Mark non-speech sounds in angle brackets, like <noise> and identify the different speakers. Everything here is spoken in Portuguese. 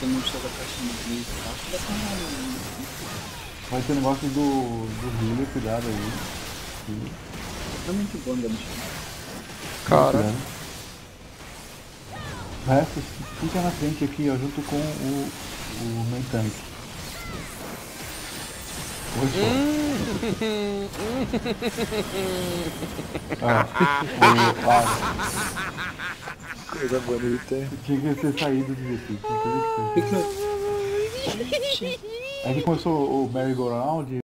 Speaker 1: tem um monte da caixinha de tal. Acho que né?
Speaker 2: Vai ter negócio do, do healer, cuidado aí. E-
Speaker 1: É muito bom, Dani.
Speaker 3: Cara,
Speaker 2: cuidado. O resto fica na frente aqui, ó, junto com o, o main tank. Hoje <laughs> ah, <laughs> o, ah,
Speaker 4: Coisa bonita.
Speaker 2: tinha que ter saído do.
Speaker 1: Fica.
Speaker 2: Aí que começou o merry-go-round